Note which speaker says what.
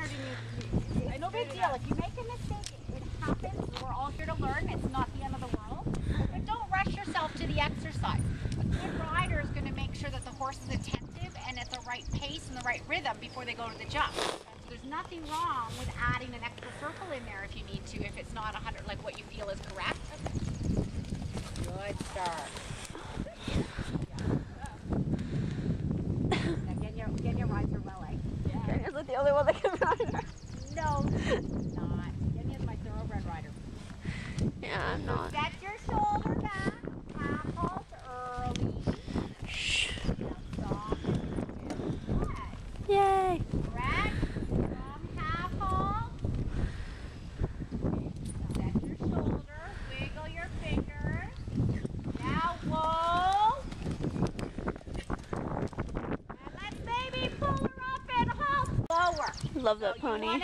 Speaker 1: and no big deal. If you make a mistake, it happens. We're all here to learn. It's not the end of the world. But don't rush yourself to the exercise. A good rider is going to make sure that the horse is attentive and at the right pace and the right rhythm before they go to the jump. There's nothing wrong with adding an extra circle in there if you need to, if it's not 100, like what you feel is correct. Good start. Your, Genya rides her well, eh?
Speaker 2: Is that the only one that can her?
Speaker 1: No, not. Genya is my thoroughbred rider.
Speaker 2: Yeah, I'm not.
Speaker 1: Get your shoulder back. Half halt early.
Speaker 2: Shh. Yay.
Speaker 1: Correct. From half halt. Set your shoulder. Wiggle your fingers. Now whoa. And let's pull her up and halt. Lower.
Speaker 2: Love that
Speaker 1: so
Speaker 2: pony.